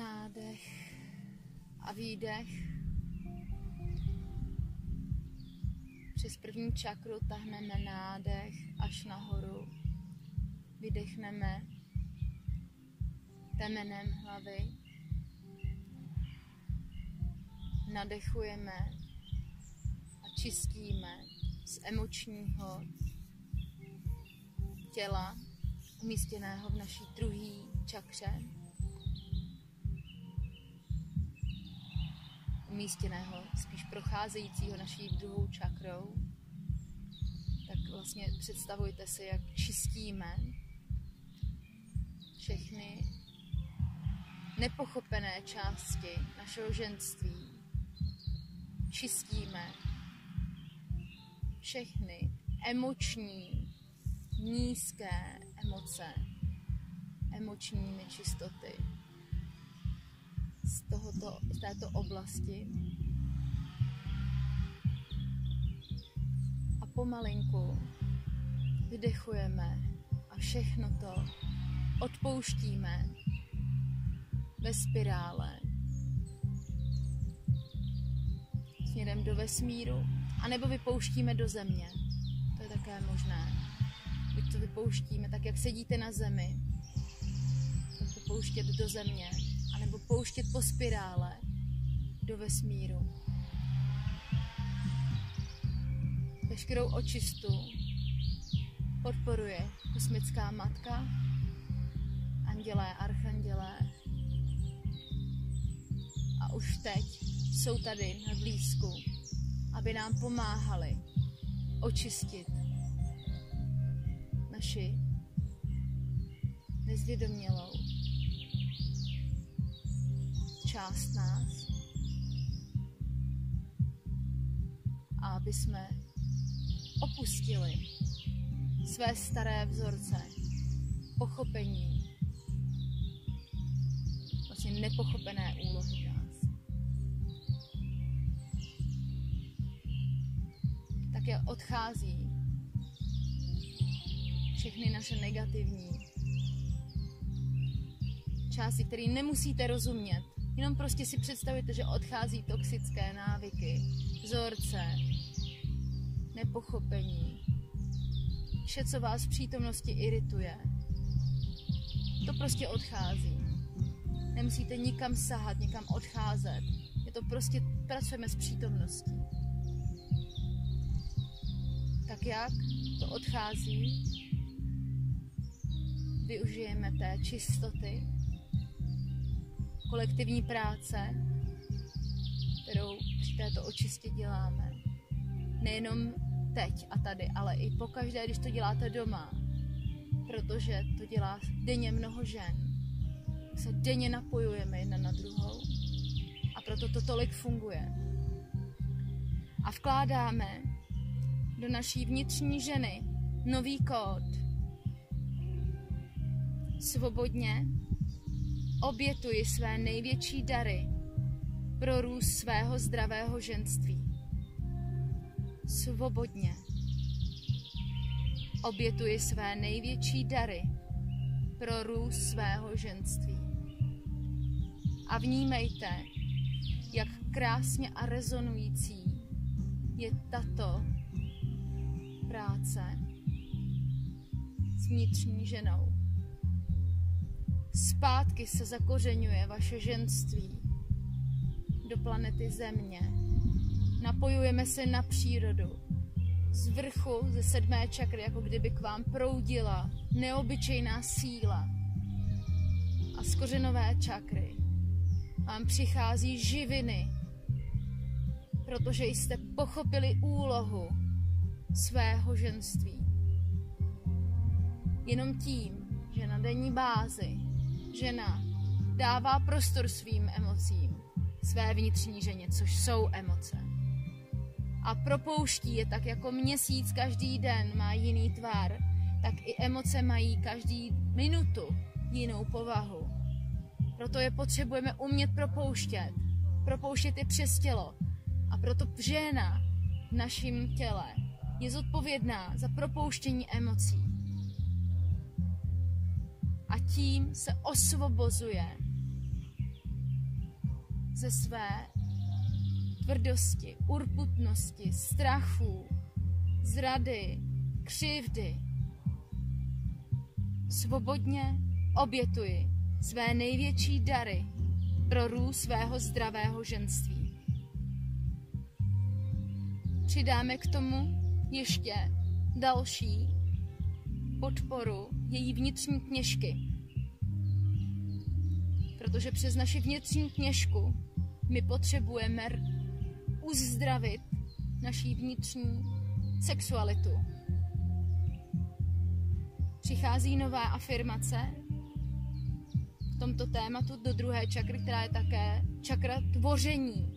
Nádech a výdech. Přes první čakru tahneme nádech až nahoru. Vydechneme temenem hlavy. Nadechujeme a čistíme z emočního těla umístěného v naší druhé čakře. Umístěného, spíš procházejícího naší druhou čakrou. Tak vlastně představujte si, jak čistíme všechny nepochopené části našeho ženství. Čistíme všechny emoční, nízké emoce, emoční nečistoty tohoto, z této oblasti. A pomalinku vydechujeme a všechno to odpouštíme ve spirále směrem do vesmíru, anebo vypouštíme do země. To je také možné. Buď to vypouštíme tak, jak sedíte na zemi, tak to pouštět do země, pouštět po spirále do vesmíru. Veškerou očistu podporuje kosmická matka, andělé, archandělé. A už teď jsou tady na blízku, aby nám pomáhali očistit naši nezvědomělou část nás a aby jsme opustili své staré vzorce pochopení, vlastně nepochopené úlohy nás. Také odchází všechny naše negativní části, které nemusíte rozumět. Jenom prostě si představujte, že odchází toxické návyky, vzorce, nepochopení, vše, co vás v přítomnosti irituje. To prostě odchází. Nemusíte nikam sahat, nikam odcházet. Je to prostě, pracujeme s přítomností. Tak jak to odchází, využijeme té čistoty, kolektivní práce, kterou při této očistě děláme. Nejenom teď a tady, ale i pokaždé, když to děláte doma, protože to dělá denně mnoho žen. Se denně napojujeme jedna na druhou a proto to tolik funguje. A vkládáme do naší vnitřní ženy nový kód. Svobodně obětuji své největší dary pro růst svého zdravého ženství. Svobodně obětuji své největší dary pro růst svého ženství. A vnímejte, jak krásně a rezonující je tato práce s vnitřní ženou. Zpátky se zakořenuje vaše ženství do planety Země. Napojujeme se na přírodu. Z vrchu, ze sedmé čakry, jako kdyby k vám proudila neobyčejná síla. A z kořenové čakry vám přichází živiny, protože jste pochopili úlohu svého ženství. Jenom tím, že na denní bázi žena dává prostor svým emocím, své vnitřní ženě, což jsou emoce. A propouští je tak jako měsíc každý den má jiný tvar, tak i emoce mají každý minutu jinou povahu. Proto je potřebujeme umět propouštět. Propouštět je přes tělo. A proto žena v našem těle je zodpovědná za propouštění emocí tím se osvobozuje ze své tvrdosti, urputnosti, strachu, zrady, křivdy. Svobodně obětuji své největší dary pro růst svého zdravého ženství. Přidáme k tomu ještě další podporu její vnitřní kněžky. Protože přes naši vnitřní kněžku my potřebujeme uzdravit naší vnitřní sexualitu. Přichází nová afirmace v tomto tématu do druhé čakry, která je také čakra tvoření,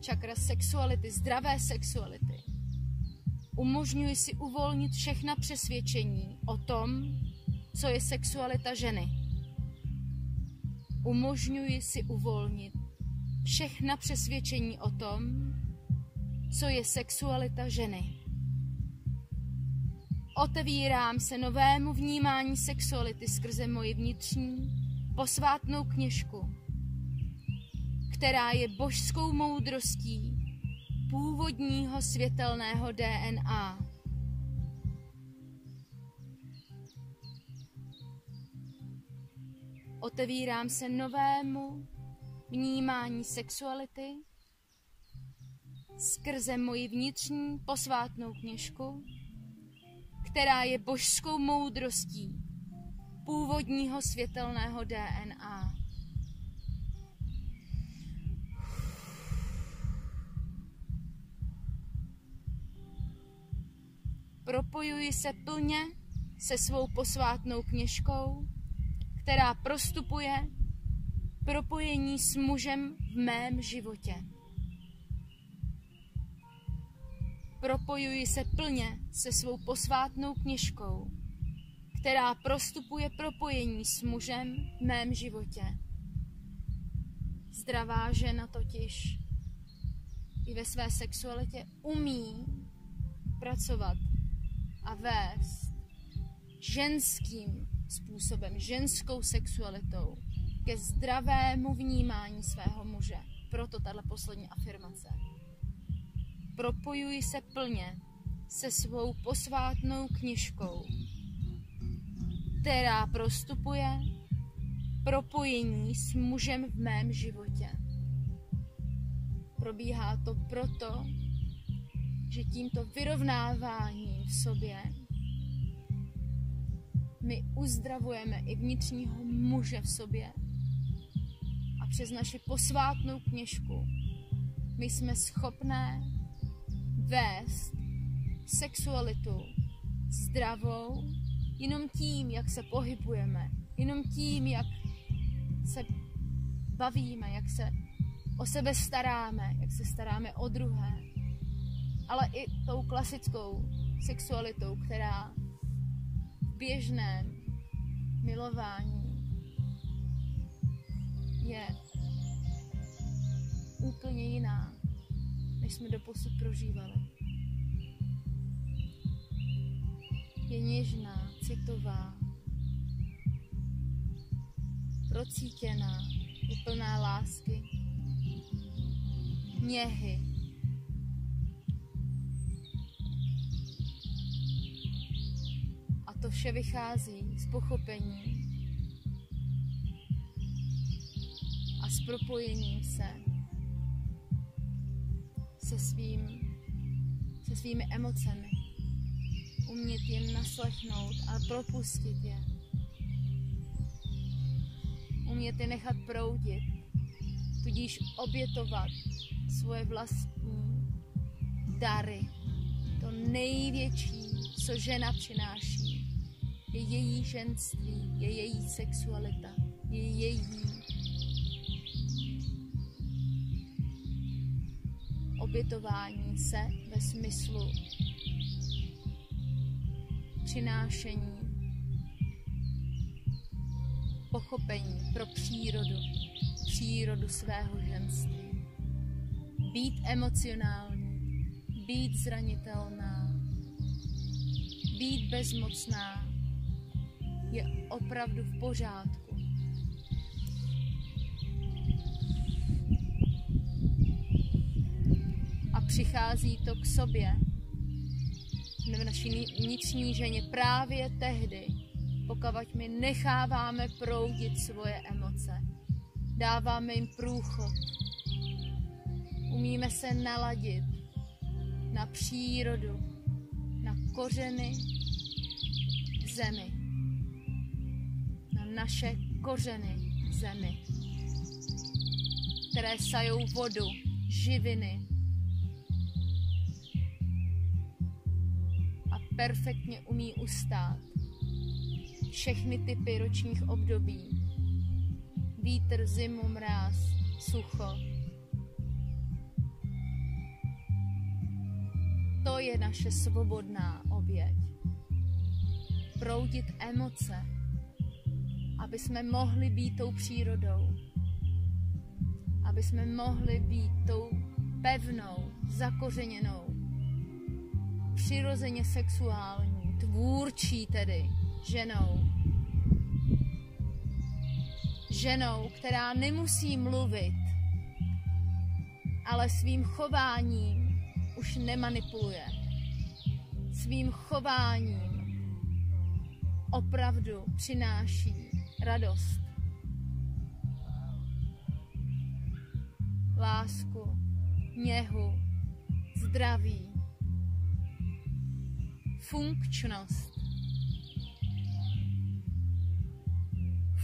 čakra sexuality, zdravé sexuality. Umožňuji si uvolnit všechna přesvědčení o tom, co je sexualita ženy. Umožňuji si uvolnit všechna přesvědčení o tom, co je sexualita ženy. Otevírám se novému vnímání sexuality skrze moji vnitřní posvátnou kněžku, která je božskou moudrostí původního světelného DNA. Otevírám se novému vnímání sexuality skrze moji vnitřní posvátnou kněžku, která je božskou moudrostí původního světelného DNA. Propojuji se plně se svou posvátnou kněžkou, která prostupuje propojení s mužem v mém životě. Propojuji se plně se svou posvátnou kněžkou, která prostupuje propojení s mužem v mém životě. Zdravá žena totiž i ve své sexualitě umí pracovat a vést ženským způsobem, ženskou sexualitou ke zdravému vnímání svého muže. Proto tahle poslední afirmace. Propojuji se plně se svou posvátnou knižkou, která prostupuje propojení s mužem v mém životě. Probíhá to proto, že tímto vyrovnáváním v sobě my uzdravujeme i vnitřního muže v sobě. A přes naši posvátnou kněžku my jsme schopné vést sexualitu zdravou jenom tím, jak se pohybujeme, jenom tím, jak se bavíme, jak se o sebe staráme, jak se staráme o druhé, ale i tou klasickou sexualitou, která v běžném milování je úplně jiná, než jsme doposud prožívali. Je něžná, citová, procítěná, je plná lásky, něhy, vše vychází z pochopení a s propojením se se, svým, se svými emocemi. Umět jim naslechnout a propustit je. Umět je nechat proudit, tudíž obětovat svoje vlastní dary. To největší, co žena přináší je její ženství, je její sexualita, je její obětování se ve smyslu přinášení pochopení pro přírodu, přírodu svého ženství. Být emocionální, být zranitelná, být bezmocná, je opravdu v pořádku. přichází to k sobě, v naší vnitřní ženě právě tehdy, pokud my necháváme proudit svoje emoce. Dáváme jim průchod. Umíme se naladit na přírodu, na kořeny zemi, naše kořeny zemi, které sajou vodu, živiny a perfektně umí ustát všechny typy ročních období. Vítr, zimu, mráz, sucho. To je naše svobodná oběť. Proudit emoce, aby jsme mohli být tou přírodou. Aby jsme mohli být tou pevnou, zakořeněnou, přirozeně sexuální, tvůrčí tedy, ženou. Ženou, která nemusí mluvit, ale svým chováním už nemanipuluje. Svým chováním opravdu přináší radost, lásku, něhu, zdraví, funkčnost.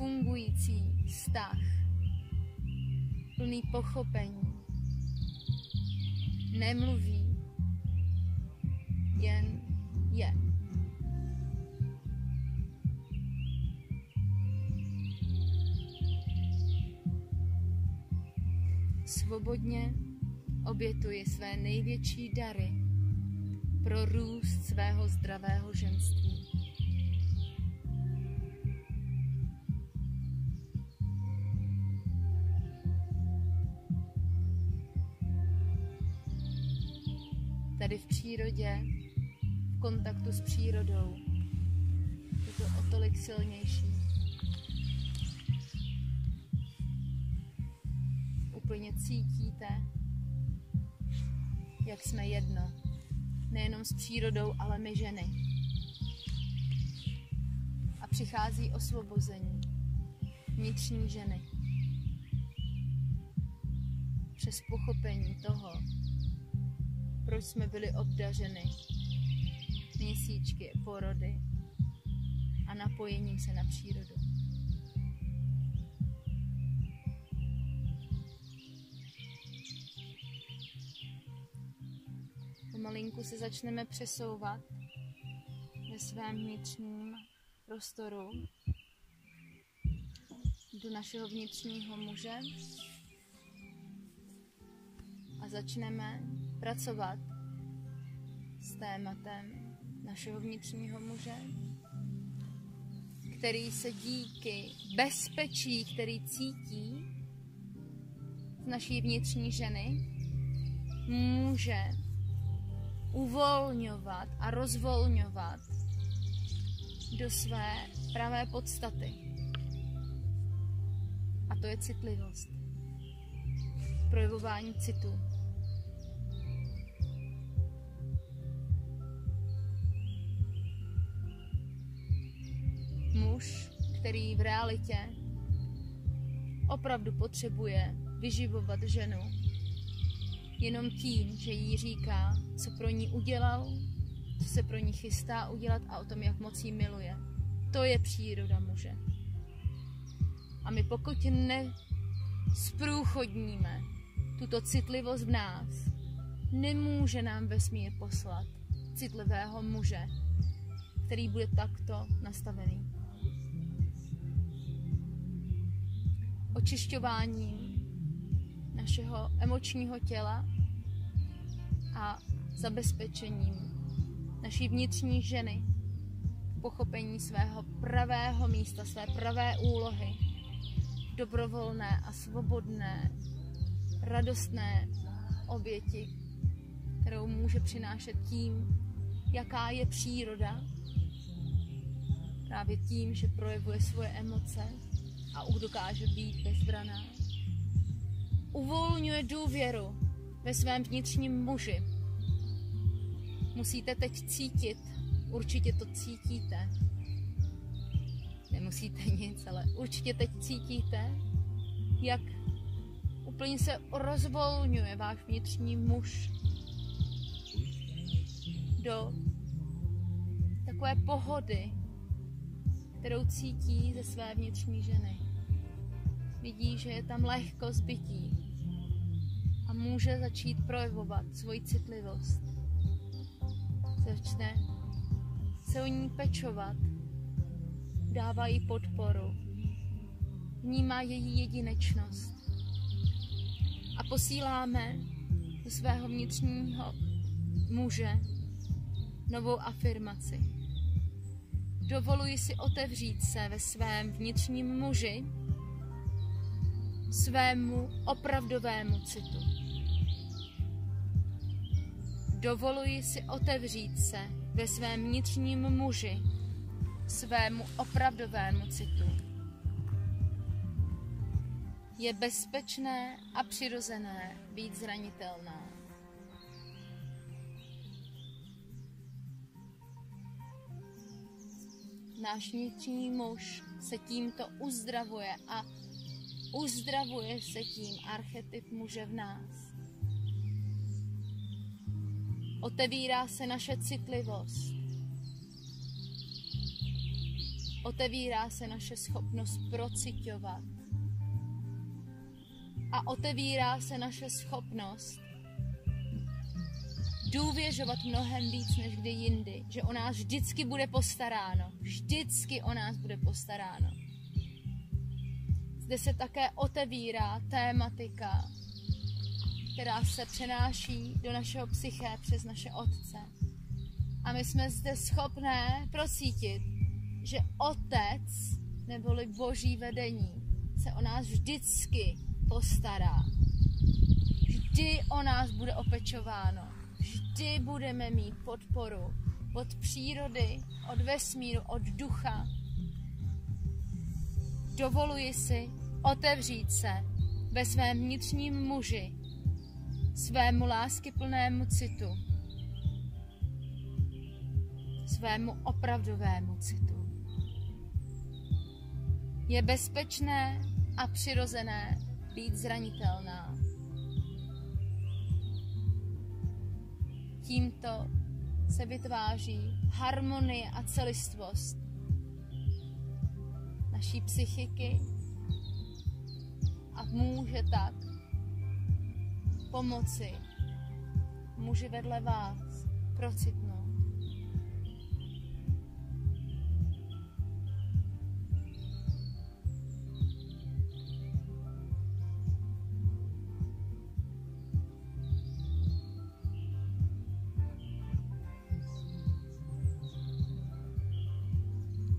fungující vztah, plný pochopení. Nemluví, jen je. Svobodně obětuji své největší dary pro růst svého zdravého ženství. tady v přírodě, v kontaktu s přírodou. Je to o tolik silnější. Úplně cítíte, jak jsme jedno. Nejenom s přírodou, ale my ženy. A přichází osvobození vnitřní ženy. Přes pochopení toho, proč jsme byli obdařeny měsíčky, porody a napojením se na přírodu. Pomalinku se začneme přesouvat ve svém vnitřním prostoru do našeho vnitřního muže a začneme pracovat s tématem našeho vnitřního muže, který se díky bezpečí, který cítí z naší vnitřní ženy, může uvolňovat a rozvolňovat do své pravé podstaty. A to je citlivost. Projevování citu. muž, který v realitě opravdu potřebuje vyživovat ženu, jenom tím, že jí říká, co pro ní udělal, co se pro ní chystá udělat a o tom, jak moc jí miluje. To je příroda muže. A my pokud nesprůchodníme tuto citlivost v nás, nemůže nám vesmír poslat citlivého muže, který bude takto nastavený. očišťováním našeho emočního těla a zabezpečením naší vnitřní ženy pochopení svého pravého místa, své pravé úlohy, dobrovolné a svobodné, radostné oběti, kterou může přinášet tím, jaká je příroda, právě tím, že projevuje svoje emoce, a dokáže být bezbraná. Uvolňuje důvěru ve svém vnitřním muži. Musíte teď cítit, určitě to cítíte. Nemusíte nic, ale určitě teď cítíte, jak úplně se rozvolňuje váš vnitřní muž do takové pohody, kterou cítí ze své vnitřní ženy. Vidí, že je tam lehko zbytí a může začít projevovat svoji citlivost. Začne se o ní pečovat, dává jí podporu, vnímá její jedinečnost a posíláme do svého vnitřního muže novou afirmaci. Dovoluji si otevřít se ve svém vnitřním muži svému opravdovému citu. Dovoluji si otevřít se ve svém vnitřním muži svému opravdovému citu. Je bezpečné a přirozené být zranitelná. Náš vnitřní muž se tímto uzdravuje a uzdravuje se tím archetyp muže v nás. Otevírá se naše citlivost. Otevírá se naše schopnost procitovat. A otevírá se naše schopnost důvěřovat mnohem víc než kdy jindy, že o nás vždycky bude postaráno. Vždycky o nás bude postaráno. Zde se také otevírá tématika, která se přenáší do našeho psyché přes naše otce. A my jsme zde schopné procítit, že otec neboli boží vedení se o nás vždycky postará. Vždy o nás bude opečováno. Vždy budeme mít podporu od přírody, od vesmíru, od ducha. Dovoluji si otevřít se ve svém vnitřním muži, svému láskyplnému citu, svému opravdovému citu. Je bezpečné a přirozené být zranitelná. Tímto se vytváří harmonie a celistvost naší psychiky může tak pomoci muži vedle vás procitnout.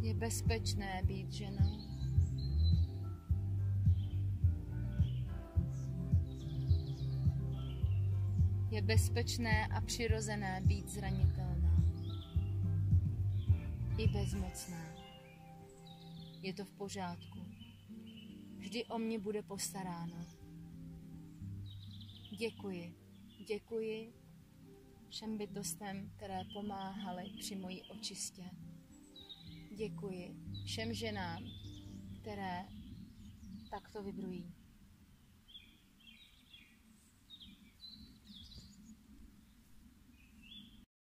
Je bezpečné být ženou. Je bezpečné a přirozené být zranitelná. I bezmocná. Je to v pořádku. Vždy o mě bude postaráno. Děkuji. Děkuji všem bytostem, které pomáhaly při mojí očistě. Děkuji všem ženám, které takto vibrují.